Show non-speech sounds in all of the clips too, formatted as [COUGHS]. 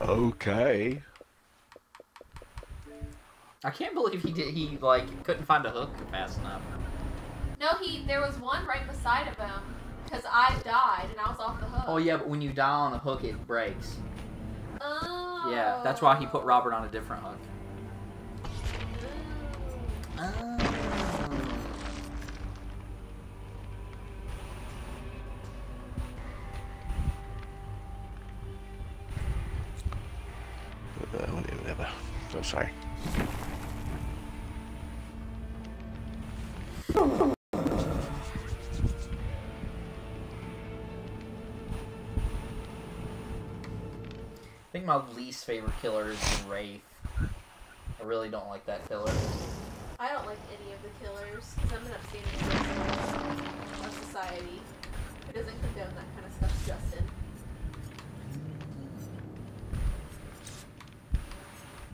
Okay. I can't believe he did. He like couldn't find a hook fast enough. No, he. There was one right beside of him because I died and I was off the hook. Oh yeah, but when you die on a hook, it breaks. Oh. Yeah, that's why he put oh. Robert on a different hook. Oh. Sorry. I think my least favorite killer is the Wraith. I really don't like that killer. I don't like any of the killers because I'm an upstanding citizen of society. It doesn't condone that kind of stuff, Justin.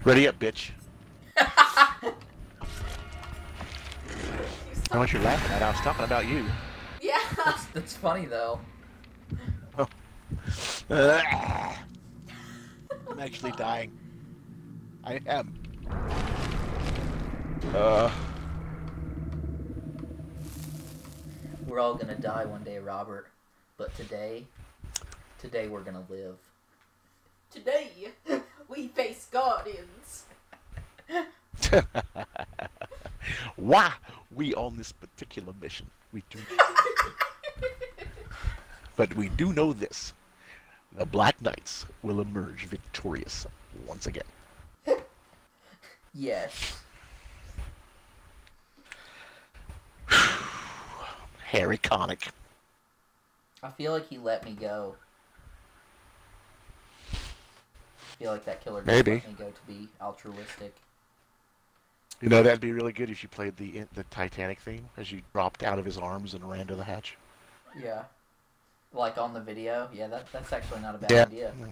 Ready up, bitch. You [LAUGHS] How much you're laughing at? I was talking about you. Yeah. That's, that's funny though. [LAUGHS] I'm actually dying. I am. Uh, We're all gonna die one day, Robert. But today, today we're gonna live. Today, we face guardians. [LAUGHS] why we on this particular mission? We do, [LAUGHS] but we do know this: the Black Knights will emerge victorious once again. [LAUGHS] Yes. [SIGHS] Harry Connick. I feel like he let me go. I feel like that killer did Maybe. let me go to be altruistic. You know that'd be really good if you played the the Titanic theme as you dropped out of his arms and ran to the hatch. Yeah. Like on the video. Yeah, that, that's actually not a bad Yeah. idea. Mm-hmm.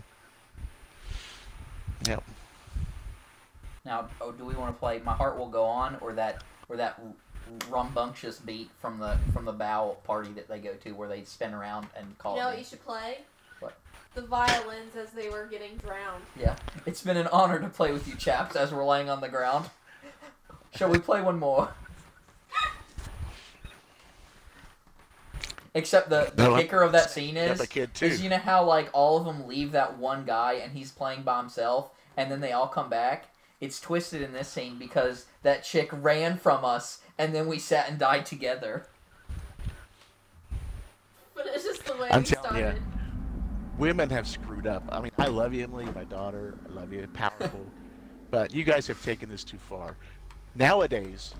Yep. Now, oh, do we want to play "My Heart Will Go On" or that or that rumbunctious beat from the from the bow party that they go to, where they spin around and call You know what you should play? What? The violins as they were getting drowned. Yeah, it's been an honor to play with you chaps as we're laying on the ground. Shall we play one more? Except the, the No, kicker of that scene is, the kid too. is you know how like all of them leave that one guy and he's playing by himself, and then they all come back. It's twisted in this scene because that chick ran from us, and then we sat and died together. But it's just the way I'm we telling ya. Women have screwed up. I mean, I love you, Emily, my daughter. I love you, powerful. [LAUGHS] but you guys have taken this too far. Nowadays,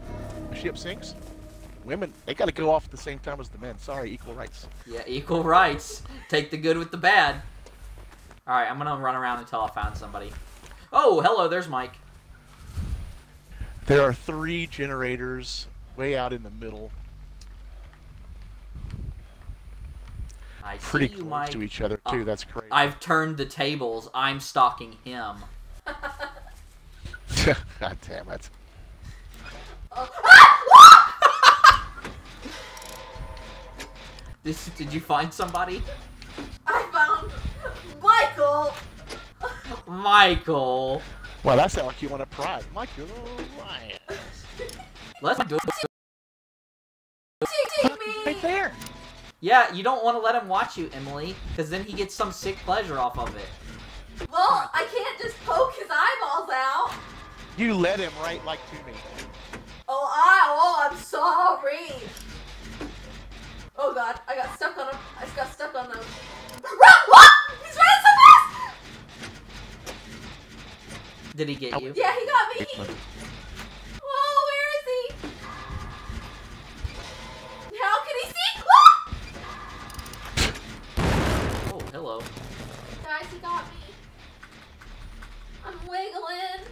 a ship sinks. Women, they got to go off at the same time as the men. Sorry, equal rights. Yeah, equal rights. Take the good with the bad. All right, I'm gonna run around until I find somebody. Oh, hello, there's Mike. There are three generators way out in the middle, I pretty see you, close Mike. to each other Uh, too. That's crazy. I've turned the tables. I'm stalking him. [LAUGHS] God damn it! This, did you find somebody? I found Michael. Michael. Well, that sounds like you want to pride, Michael. Ryan. Let's do Take Right me. there. Yeah, you don't want to let him watch you, Emily, because then he gets some sick pleasure off of it. Well, I can't just poke his eyeballs out. You led him right like to me. Oh, I, oh, I'm sorry. Oh God, I got stuck on him. I just got stuck on him. Run! What? He's running so fast! Did he get you? Yeah, he got me. Hello. Guys, he got me. I'm wiggling.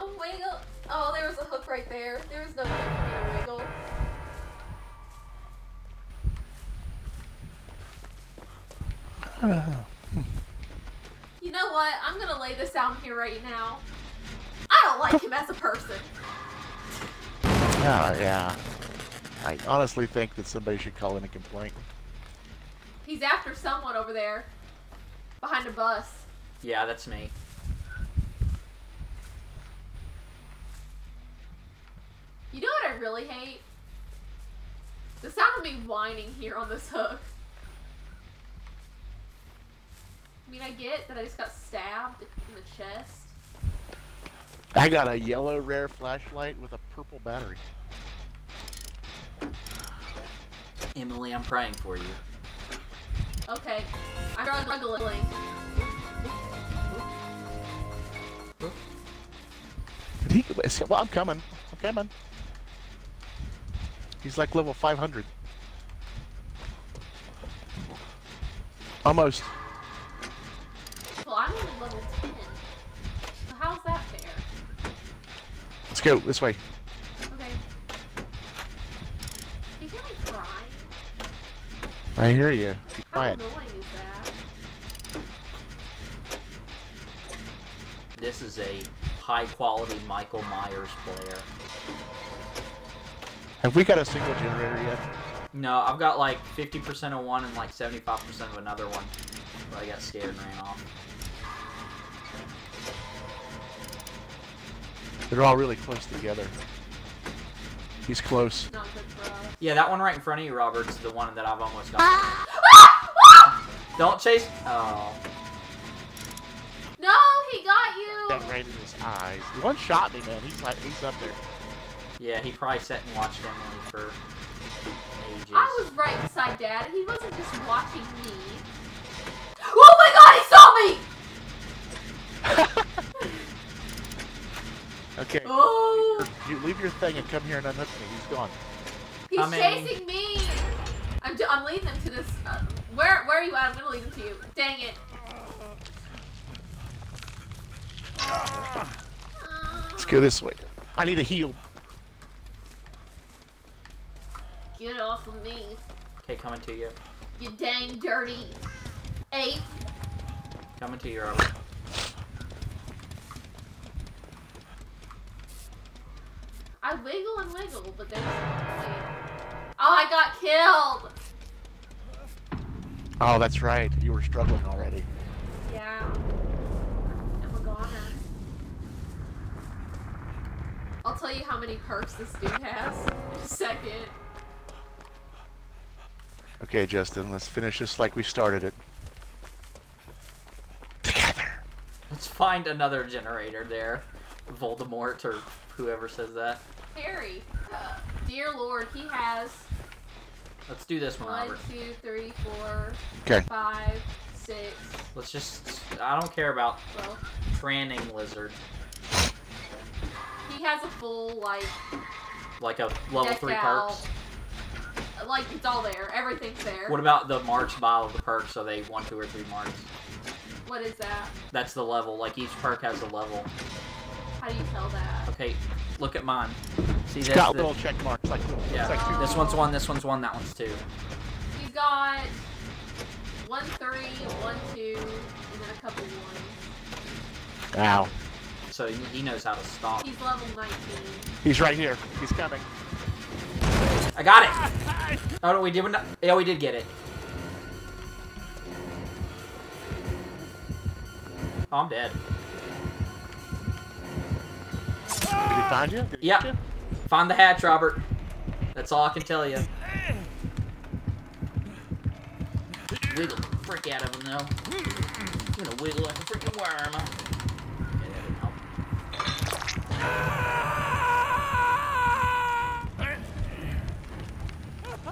I'm wiggle. Oh, there was a hook right there. There was no way for me to wiggle. [LAUGHS] You know what? I'm gonna lay this down here right now. I don't like him as a person. Yeah, [LAUGHS] yeah. I honestly think that somebody should call in a complaint. He's after someone over there. Behind a bus. Yeah, that's me. You know what I really hate? The sound of me whining here on this hook. I mean, I get that I just got stabbed in the chest. I got a yellow rare flashlight with a purple battery. Emily, I'm praying for you. Okay, I'm struggling. Did he, well, I'm coming. I'm coming. He's like level 500. Almost. Well, I'm only level 10. So how's that fair? Let's go this way. Okay. You hear me crying? I hear you. Be How quiet. annoying is that? This is a high quality Michael Myers player. Have we got a single generator yet? No, I've got like 50% of one and like 75% of another one. But I got scared and ran off. They're all really close together. He's close. Not good for us. Yeah, that one right in front of you, Robert's the one that I've almost got. Ah! Don't chase. Oh. No, he got you! That right in his eyes. One shot me, man. He's like, he's up there. Yeah, he probably sat and watched Emily for ages. I was right beside Dad. He wasn't just watching me. Oh my god, he saw me! [LAUGHS] Okay. Oh. Leave your, you leave your thing and come here and unhook me. He's gone. He's Coming. chasing me! I'm, d- I'm leading him to this. Uh, where, where are you at? I'm gonna leave them to you. Dang it. Let's go this way. I need a heal. Get off of me, Okay, coming to you. you dang dirty ape. Coming to you, Robert. I wiggle and wiggle, but there's no point. Oh, I got killed! Oh, that's right. You were struggling already. Yeah. I'm a goner. I'll tell you how many perks this dude has in a second. Okay, Justin, let's finish this like we started it. Together. Let's find another generator there. Voldemort or whoever says that. Harry, uh, dear lord, he has Let's do this one, one, Robert. two, three, four, Okay. five, six, Let's just. I don't care about well, tranning lizard. he has a full, like, Like a level deck 3 out. perks. Like, it's all there. Everything's there. What about the march vial of the perks? So they one, two, or three marks. what is that? That's the level. Like each perk has a level. How do you tell that? Okay, look at mine. See It's this? got the- little check marks, like yeah, like two. this one's one. This one's one. That one's two. He's got one three, one two, and then a couple ones. Ow. So he, he knows how to stop. He's level 19. He's right here. He's coming. I got it. [LAUGHS] Oh no, we did. Not, yeah, we did get it. Oh, I'm dead. Did he find you? Did he Yeah. get you? Find the hatch, Robert. That's all I can tell you. Wiggle the frick out of him, though. I'm gonna wiggle like a freaking worm. Okay, that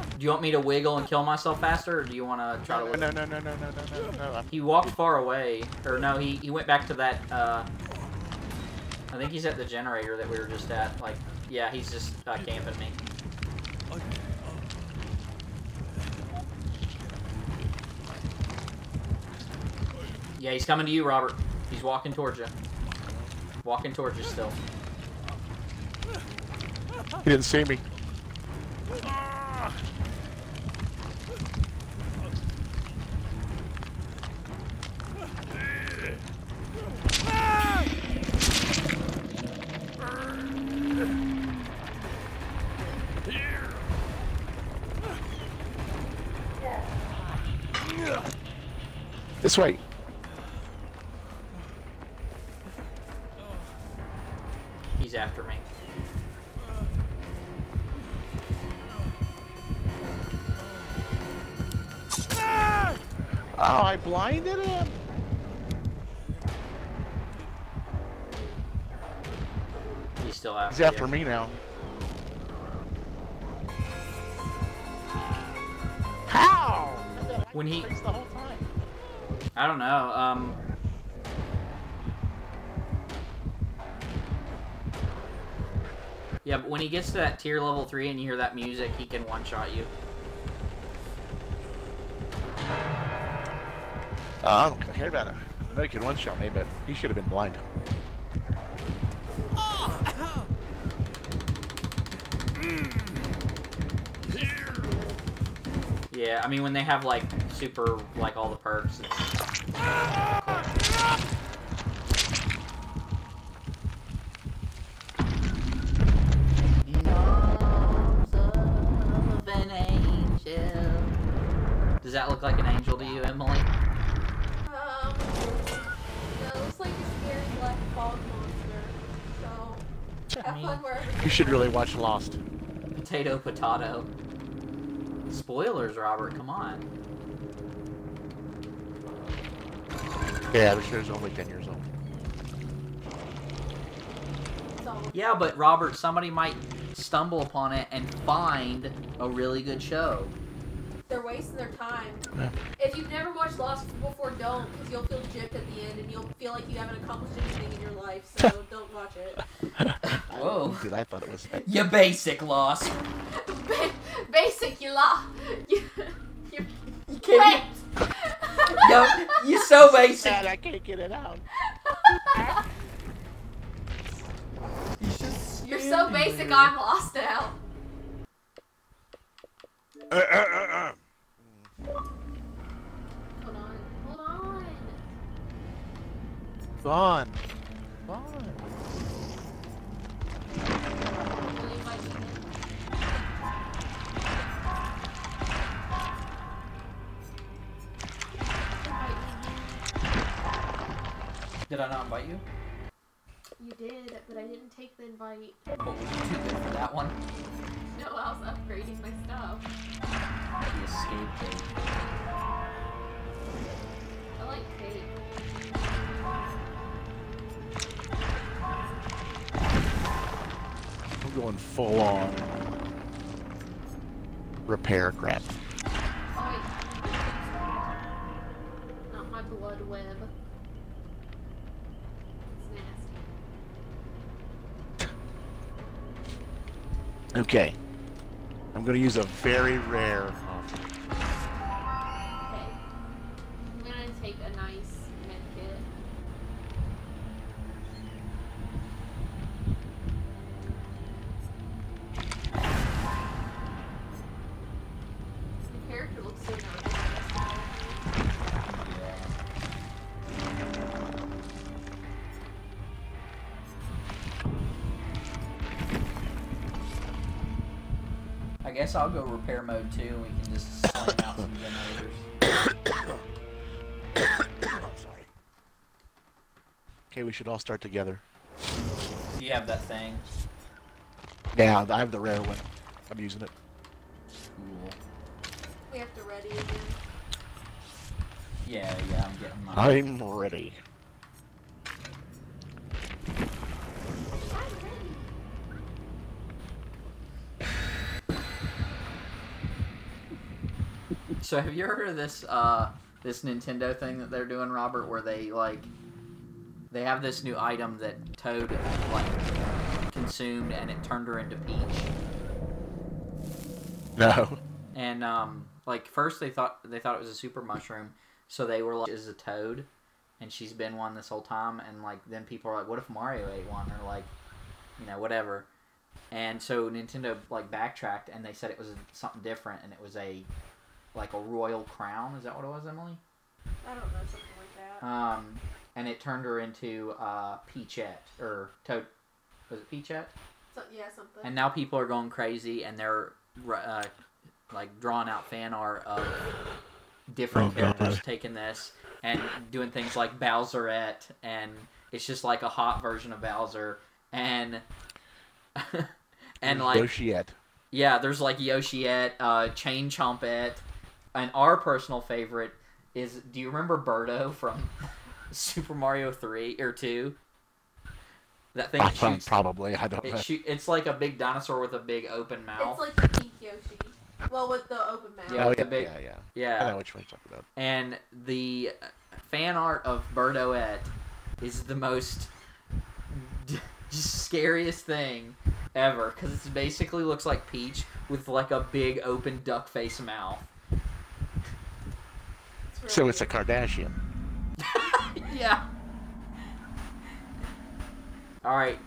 didn't. Do you want me to wiggle and kill myself faster, or do you want to try to? No, Wiggle? no, no, no, no, no, no, no. He walked far away, or no, he he went back to that. uh... I think he's at the generator that we were just at. Like, yeah, he's just uh, camping me. Yeah, he's coming to you, Robert. He's walking towards you. Walking towards you still. He didn't see me. This way. He's after me. Ah! Oh, I blinded him. He's still after He's after you. me now. How? When he... I don't know. Um. Yeah, but when he gets to that tier level three and you hear that music, he can one shot you. Uh, I don't care about it. I know he could one shot me, but he should have been blind. Yeah, I mean when they have like super like all the perks. It's... Does that look like an angel to you, Emily? Um, no, it looks like a scary black fog monster. So, I have mean- fun wherever You should really watch Lost. Potato, potato. Spoilers, Robert. Come on. Yeah, the show's only 10 years old. Yeah, but Robert, somebody might stumble upon it and find a really good show. They're wasting their time. Yeah. If you've never watched Lost before, don't, because you'll feel gypped at the end and you'll feel like you haven't accomplished anything in your life, so [LAUGHS] don't watch it. Whoa. Dude, I thought it was. [LAUGHS] You basic lost. [LAUGHS] Ba- Basic, you la. You, you, You wait! Yo, you so [LAUGHS] basic. Sad, I can't get it out. [LAUGHS] You're so basic, I'm lost now. Uh, uh, uh, uh. Hold on, hold on. Fun. Did I not invite you? You did, but I didn't take the invite. What were you too good for that one? No, I was upgrading my stuff. The escape date. I like cake. I'm going full on repair crap. Okay. I'm going to use a very rare I guess I'll go repair mode too, and we can just slam out some generators. [COUGHS] Sorry. Okay, we should all start together. You have that thing. Yeah, I have the rare one. I'm using it. Cool. We have to ready again. Yeah, yeah, I'm getting mine. I'm ready. So have you heard of this uh this Nintendo thing that they're doing, Robert, where they like they have this new item that Toad like consumed and it turned her into Peach. No. And um like first they thought they thought it was a super mushroom, so they were like is a toad and she's been one this whole time and like then people are like what if Mario ate one or like you know whatever. And so Nintendo like backtracked and they said it was something different and it was a like a royal crown. Is that what it was, Emily? I don't know, something like that. Um, and it turned her into uh, Peachette or Toad. Was it Peachette? So, yeah, something. And now people are going crazy and they're uh, like drawing out fan art of different Oh, God. characters taking this and doing things like Bowserette, and it's just like a hot version of Bowser, and [LAUGHS] and like Yoshiette. yeah, there's like Yoshiette, uh, Chain Chompette, and our personal favorite is do you remember Birdo from [LAUGHS] Super Mario 3 or 2? That thing I that thought shoots. probably. I don't know. Shoot, it's like a big dinosaur with a big open mouth. It's like the pink Yoshi. Well, with the open mouth. Yeah, oh yeah, the big- yeah, yeah. I know which one you're talking about. And the fan art of Birdoette is the most just scariest thing ever because it basically looks like Peach with like a big open duck face mouth. So it's a. Kardashian. [LAUGHS] yeah. All right.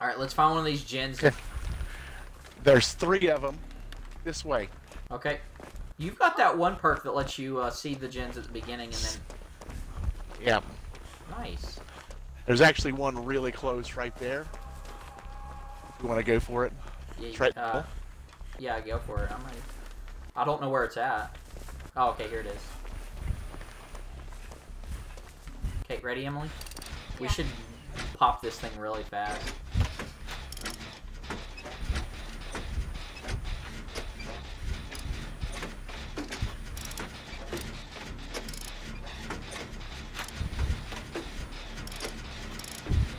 All right, let's find one of these gens. Okay. There's three of them. This way. Okay. You've got that one perk that lets you uh, see the gens at the beginning and then Yeah. nice. There's actually one really close right there. You want to go for it. Yeah, right uh, yeah, go for it. I'm ready. I don't know where it's at. Oh, okay, here it is. Okay, ready, Emily? We should pop this thing really fast.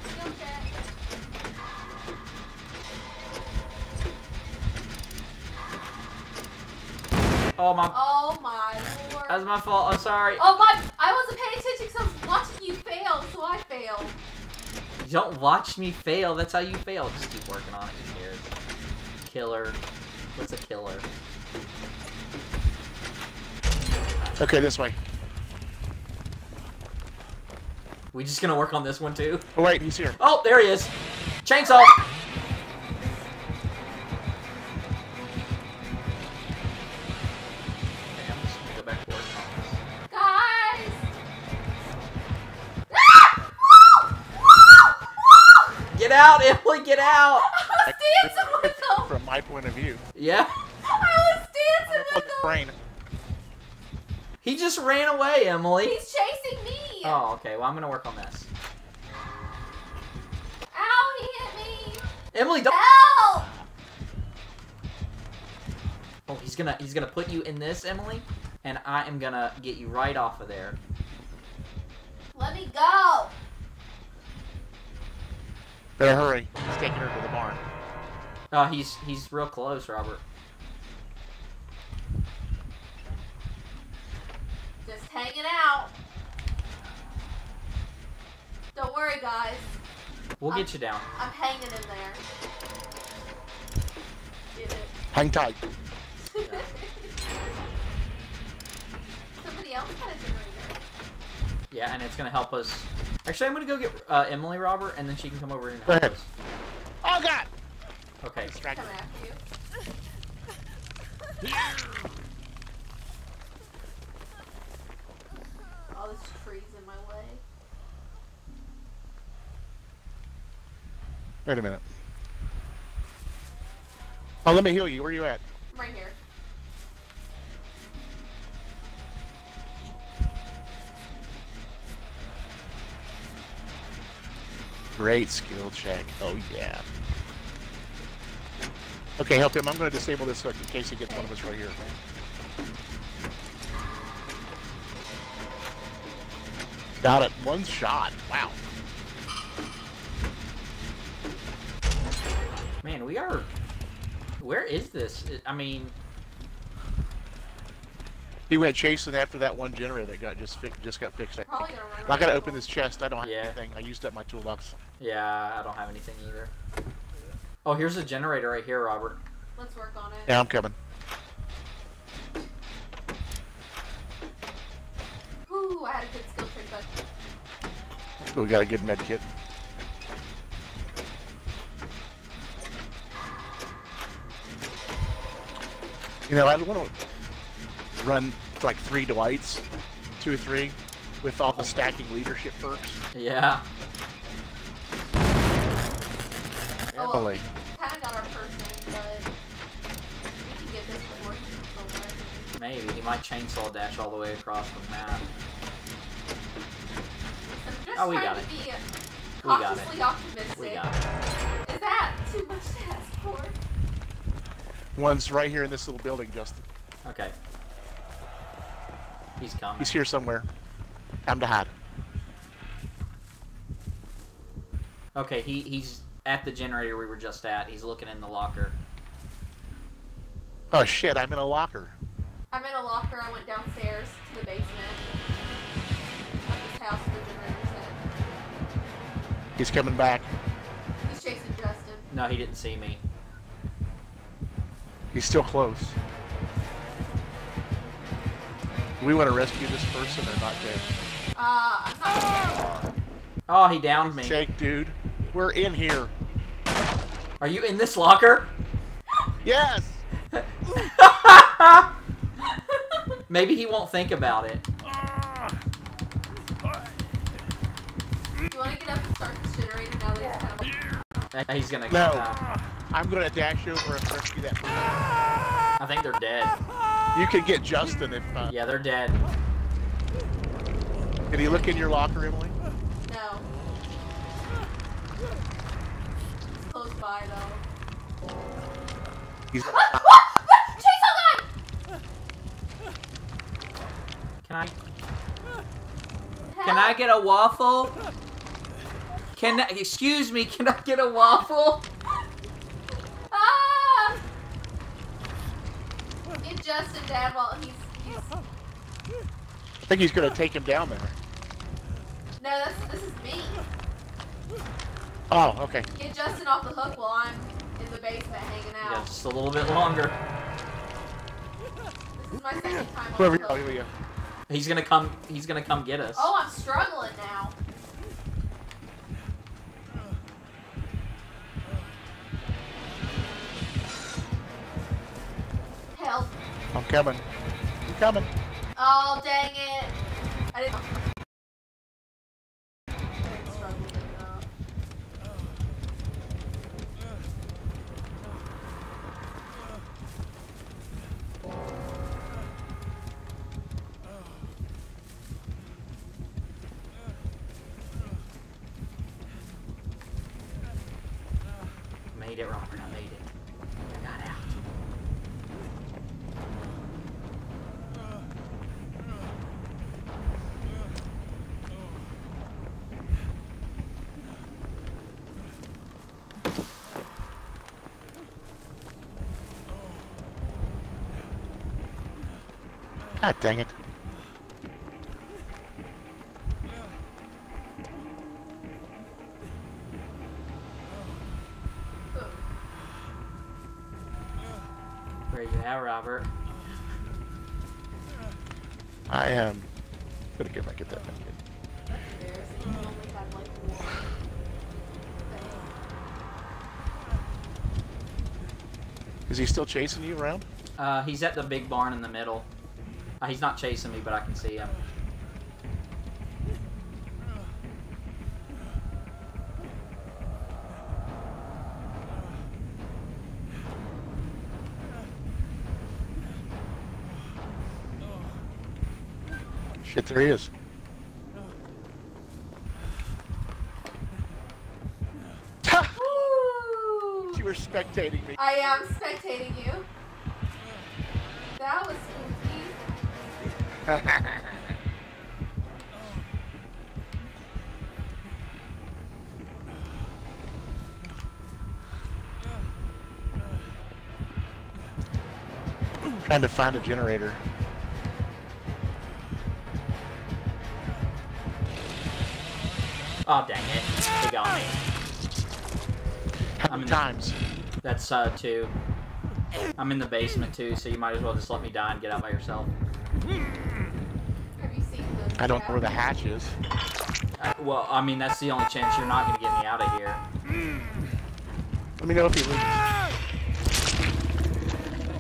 Skill check. Oh my, Oh my lord. that was my fault. I'm sorry. Oh my! I wasn't paying attention because I was watching you fail, so I failed. You don't watch me fail. That's how you fail. Just keep working on it. Who cares? Killer. What's a killer? Okay, this way. We just gonna work on this one too? Oh wait, he's here. Oh, there he is. Chainsaw. Get out! [LAUGHS] I was dancing with them! From my point of view. Yeah, I was dancing on with the them! brain. he just ran away, Emily. He's chasing me! Oh, okay, well, I'm gonna work on this. Ow, he hit me! Emily, don't. Help! Oh, he's gonna he's gonna put you in this, Emily, and I am gonna get you right off of there. Let me go! Better hurry. He's taking her to the barn. Oh, he's he's real close, Robert. Just hanging out. Don't worry, guys. We'll get you down. I'm hanging in there. Get it? Hang tight. [LAUGHS] Somebody else got a generator. Yeah, and it's gonna help us. Actually, I'm gonna go get uh, Emily, Robert, and then she can come over here and Go help ahead. us. Oh god! Okay. Distracted. Coming after you. [LAUGHS] All this trees in my way. Wait a minute. Oh, let me heal you. Where are you at? I'm right here. Great skill check. Oh yeah. Okay, help him. I'm going to disable this in case he gets one of us right here. Got it. One shot. Wow. Man, we are. Where is this? I mean, He went chasing after that one generator that got just fi- just got fixed. Probably gonna. I gotta open this chest. I don't have Yeah. anything. I used up my toolbox. yeah, I don't have anything either. Oh, here's a generator right here, Robert. Let's work on it. Yeah, I'm coming. Ooh, I had a good skill trick, but We got a good med kit. You know, I want to run like three Dwights, two or three, with all the stacking leadership perks. Yeah. Oh, well, Emily. kind of got our first name, but we can get this before he. Maybe he might chainsaw dash all the way across the map. I'm just Oh, we got to it. be We got it. cautiously optimistic. We got it. Is that too much to ask for? One's right here in this little building, Justin. Okay. He's coming. He's here somewhere. Time to hide. Okay, he he's at the generator we were just at. He's looking in the locker. Oh shit! I'm in a locker. I'm in a locker. I went downstairs to the basement of this house the generator's at. He's coming back. He's chasing Justin. No, he didn't see me. He's still close. Do we want to rescue this person or not, dead. Uh, I'm. Oh, he downed me. Jake, dude, we're in here. Are you in this locker? Yes. [LAUGHS] Maybe he won't think about it. You want to get up and start this generator now that it's kind of He's gonna. No. uh, I'm gonna dash over and rescue that person. I think they're dead. You can get Justin if. Uh, Yeah, they're dead. Did he look in your locker, Emily? No. It's close by though. He's. [LAUGHS] Chase that! Can I? Can I get a waffle? Can I, excuse me? Can I get a waffle? Ah! Get Justin Dad while he's, he's I think he's gonna take him down there. No, that's this is me. Oh, okay. Get Justin off the hook while I'm in the basement hanging out. Yeah, out. just a little bit longer. This is my second time on Whoever. the Oh, here we go. He's gonna come. He's gonna come get us. Oh, I'm struggling now. Coming. I'm coming. Oh, dang it. I didn't. Struggling. Made it, Robert. God dang it. Where you at, Robert? I am. Gonna get back at that. thing. There's, you only had like one thing. Is he still chasing you around? Uh, he's at the big barn in the middle. Uh, he's not chasing me, but I can see him. Shit, there he is. [LAUGHS] You were spectating me. I am spectating you. [LAUGHS] Trying to find a generator. Oh dang it! They got me. How many times? That's uh two. I'm in the basement too, so you might as well just let me die and get out by yourself. I don't know where the hatch is. Uh, well, I mean that's the only chance you're not gonna get me out of here. Let me know if he leaves.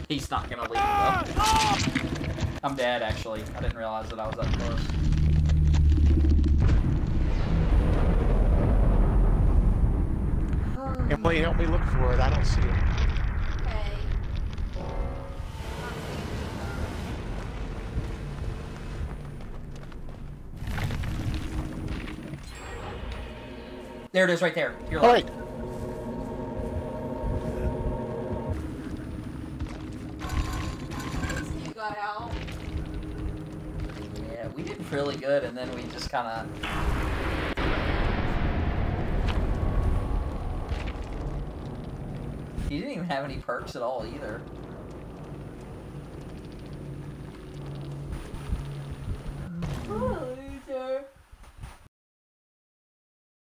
He's not gonna leave though. I'm dead actually. I didn't realize that I was that close. Emily, help me look for it. I don't see it. There it is, right there. You're All like, right. You got out. really good, and then we just kind of. He didn't even have any perks at all either.